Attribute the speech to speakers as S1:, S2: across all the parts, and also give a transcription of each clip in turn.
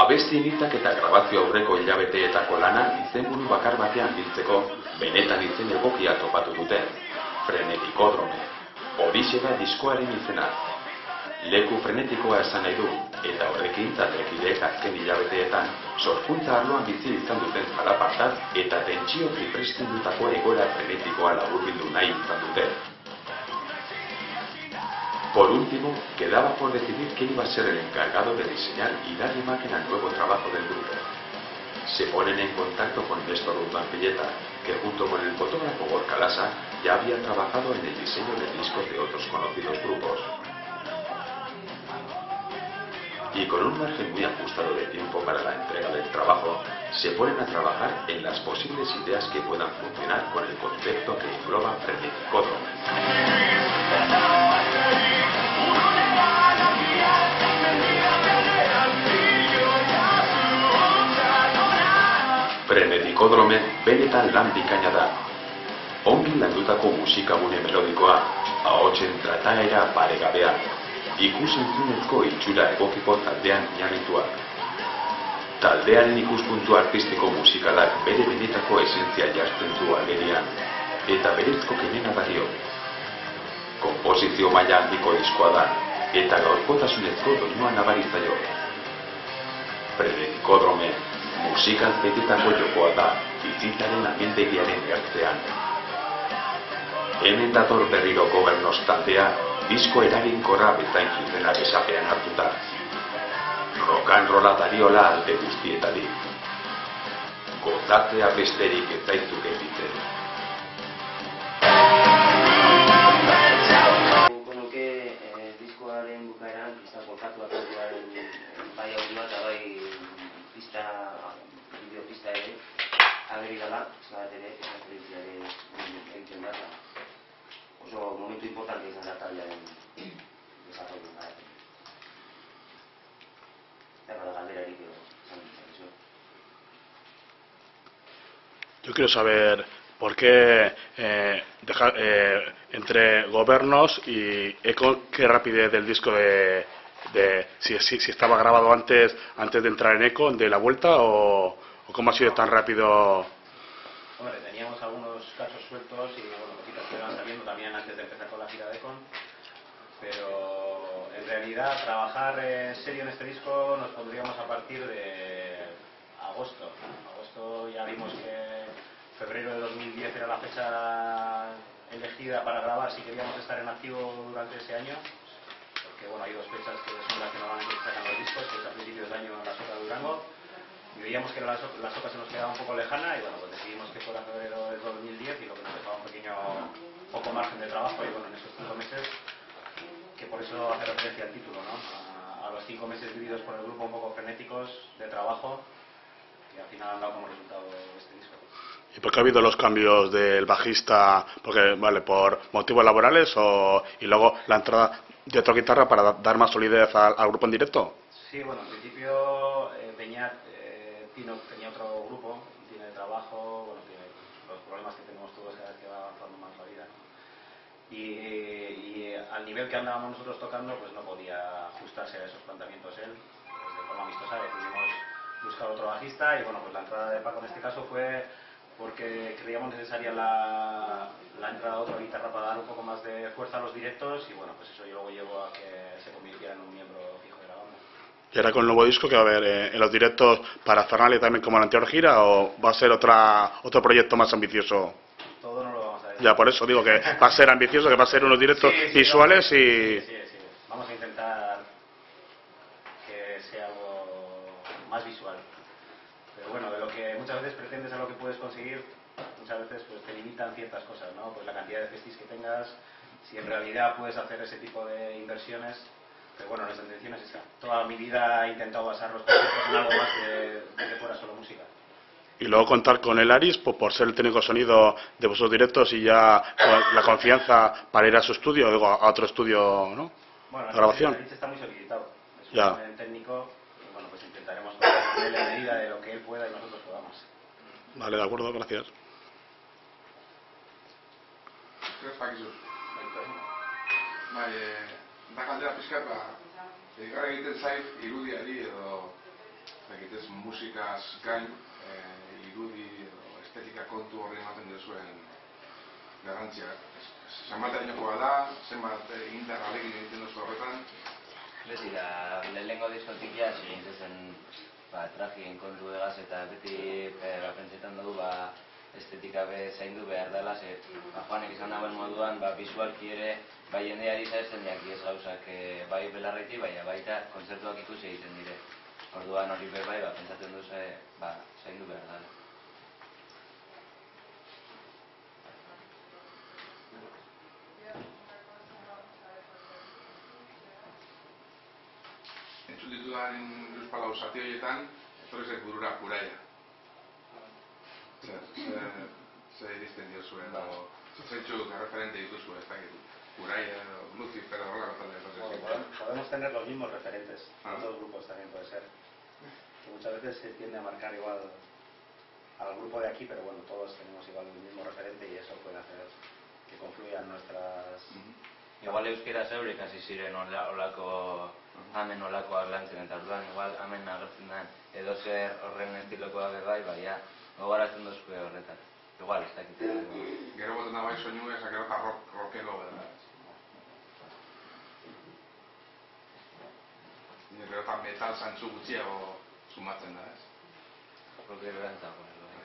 S1: Abesti initzak eta grabazio aurreko hilabeteetako lana izenburu bakar batean biltzeko benetan izen egokia topatu dute. Frenetikodrome. Horixe da diskoaren izena. Leku frenetikoa esan nahi du, eta horrekin taldekideek azken hilabeteetan sorkuntza arloan bizi izan duten zalapartaz eta tentsio ziprestindutako egoera frenetikoa laburbildu nahi izan dute. Por último, quedaba por decidir quién iba a ser el encargado de diseñar y dar imagen al nuevo trabajo del grupo. Se ponen en contacto con Néstor Urban Pilleta, que junto con el fotógrafo Gorka Lasa ya había trabajado en el diseño de discos de otros conocidos grupos. Y con un margen muy ajustado de tiempo para la entrega del trabajo, se ponen a trabajar en las posibles ideas que puedan funcionar con el concepto que engloba Freneticodrome. Frenetikodrome benetan lan bikaina da. Ongi landutako musikagune melodikoa, ahotsen trataera paregabea, ikusentzunezko itxura egokiko taldean inanitua. Taldearen ikuspuntu artistiko musikalak bere benetako esentzia jartzen du agerian, eta berezko kenena badio. Komposizio maila handiko diskoa da, eta gaurkotasunezko doinua nabaritzaio. Frenetikodrome musikaz betetako jokoa da, bizitzaren agentegiaren gertzean. Hemen dator berriro gobernoz taldea, disko eraginkorra bezain zuzena besapean hartuta. Rokan rola dariola alde guztietatik. Gozatzea besterik ez zaizuk egitzen.
S2: Yo quiero saber por qué eh, eh, entre Gobernos y Eco, qué rapidez del disco de, de- si, si, si estaba grabado antes antes de entrar en Eco, de la vuelta, o, cómo ha sido tan rápido.
S3: Hombre, teníamos algunos casos sueltos y bueno, cositas que iban saliendo también antes de empezar con la gira de Con. Pero en realidad trabajar en serio en este disco nos pondríamos a partir de agosto. Agosto ya vimos que febrero de 2010 era la fecha elegida para grabar si queríamos estar en activo durante ese año. Porque bueno, hay dos fechas que son las que normalmente sacan los discos, que es a principios de año en la Soca de Durango y veíamos que la, la soca se nos quedaba un poco lejana y bueno, pues decidimos que fuera febrero del 2010 y lo que nos dejaba un pequeño poco margen de trabajo y bueno, en esos cinco meses, que por eso hace referencia al título, ¿no? A, a los cinco meses vividos por el grupo un poco frenéticos de trabajo y al final han dado como resultado este disco.
S2: ¿Y por qué ha habido los cambios del bajista? Porque, vale, por motivos laborales o, y luego la entrada de otra guitarra para da- dar más solidez al, al grupo en directo?
S3: Sí, bueno, en principio eh, Beñat, eh, Tino tenía otro grupo, tiene trabajo, bueno, tiene los problemas que tenemos todos cada vez que va avanzando más la vida. Y, y, al nivel que andábamos nosotros tocando, pues no podía ajustarse a esos planteamientos él. Pues de forma amistosa decidimos buscar otro bajista y bueno, pues la entrada de Paco en este caso fue porque creíamos necesaria la, la entrada de otra guitarra para dar un poco más de fuerza a los directos y bueno, pues eso luego llevó a que se convirtiera en un miembro fijo de.
S2: ¿Y ahora con el nuevo disco que va a haber eh, en los directos para Fernández también como la anterior gira o va a ser otra otro proyecto más ambicioso?
S3: Todo no lo vamos a decir.
S2: Ya por eso digo que va a ser ambicioso, que va a ser unos directos
S3: Sí, sí,
S2: visuales y...
S3: Sí, sí, sí. Vamos a intentar que sea algo más visual. Pero bueno, de lo que muchas veces pretendes a lo que puedes conseguir, muchas veces pues te limitan ciertas cosas, ¿no? Pues la cantidad de festis que tengas, si en realidad puedes hacer ese tipo de inversiones. Pero bueno, nuestra intención es esa. Toda mi vida he intentado basar los proyectos en algo más de que fuera solo música.
S2: Y luego contar con el Aris pues, por ser el técnico de sonido de vuestros directos y ya la confianza para ir a su estudio, digo, a otro estudio, ¿no?
S3: Bueno,
S2: La grabación.
S3: el está muy solicitado. Es un
S2: Ya.
S3: buen técnico y bueno, pues intentaremos con él en medida de lo que él pueda y nosotros podamos.
S2: Vale, de acuerdo, gracias.
S4: Zuek bakizu. Bai, e, da galdera pizkat, ba, egar egiten zait irudiari edo egitez musikaz gain e, irudi edo estetika kontu horri ematen duzuen garrantzia. Zenbat da, zenbat indar alegin egiten duzu horretan.
S5: Beti da, lehenengo diskotik ja, zen ba, tragien kontu egaz eta beti e, ba, pentsetan dugu ba, estetika be zaindu behar dela, ze ba, joanek izan dagoen moduan, ba, visualki ere, bai jendeari zaizten diak ez gauzak e, bai belarreti, bai baita kontzertuak ikusi egiten dire. Orduan hori be bai, ba, pentsatzen duzu, ba, zaindu behar dela.
S4: Entzun ditudan Euskal Zati horietan, etorri burura kuraia. Iristen dio zuen, ba. zentzu referente dituzu, ez dakit. Kuraia, Lucifer,
S3: Podemos tener los mismos referentes, ah. en otros grupos también puede ser. Que muchas veces se tiende a marcar igual al grupo de aquí, pero bueno, todos tenemos igual el mismo referente y eso puede hacer que confluyan nuestras...
S5: Igual euskera zeure kasi ziren olako, amen olakoak lantzen eta orduan, igual amen agertzen den edo zer horren estilokoa be bai, ja, gogaratzen dozkue horretan. Igual, ez dakit.
S4: Gero boten da bai soinu ez, gero eta rock, rockero bera. Gero eta metal zantzu gutxiago sumatzen da, ez?
S5: Rockero erantzago, bai.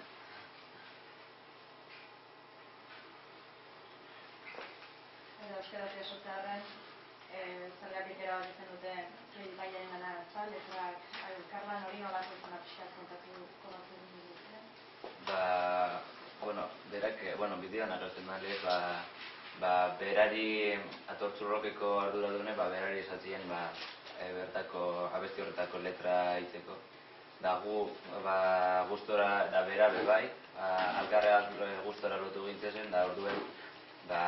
S6: Eta euskara jasotearren, eh, zergatik erabakitzen dute Baiaren gana, eta letrak, elkarlan hori nolako izan apixkat kontatu kontatu
S5: ba, bueno, berak, bueno, bideoan agertzen dali, ba, ba, berari atortzurrokeko ardura dune, ba, berari esatzen, ba, e, bertako, abesti horretako letra iteko. Da gu, ba, gustora, da bera bebai, ba, algarre gustora lotu gintzen, da orduen, ba,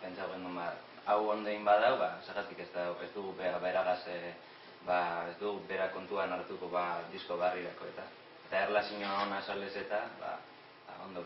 S5: pentsa gendu, ba, hau ondein badau, ba, zagatik ez da, ez dugu bera, beragaz, ba, ez dugu bera kontuan hartuko, ba, disko barrirako eta perla sinua ona sales eta, ba, ba ondo.